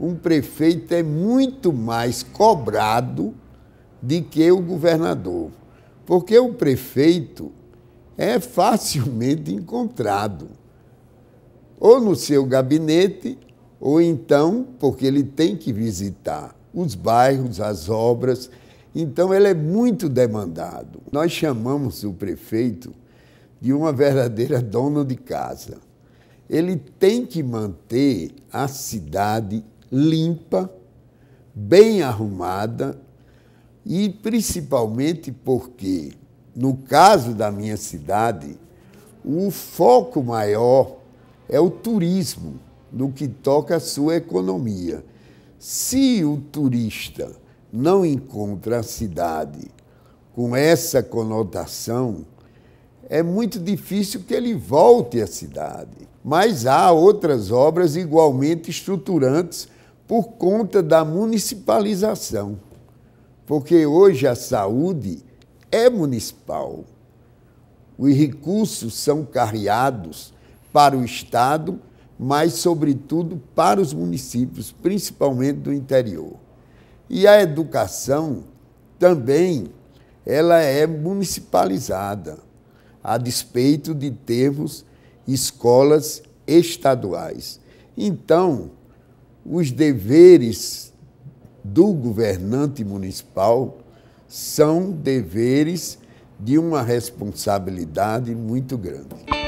um prefeito é muito mais cobrado do que o governador. Porque o prefeito é facilmente encontrado, ou no seu gabinete, ou então porque ele tem que visitar os bairros, as obras. Então, ele é muito demandado. Nós chamamos o prefeito de uma verdadeira dona de casa. Ele tem que manter a cidade limpa, bem arrumada e principalmente porque, no caso da minha cidade, o foco maior é o turismo, no que toca à sua economia. Se o turista não encontra a cidade com essa conotação, é muito difícil que ele volte à cidade. Mas há outras obras igualmente estruturantes por conta da municipalização. Porque hoje a saúde é municipal. Os recursos são carreados para o Estado, mas, sobretudo, para os municípios, principalmente do interior. E a educação também ela é municipalizada, a despeito de termos escolas estaduais. Então, os deveres do governante municipal são deveres de uma responsabilidade muito grande.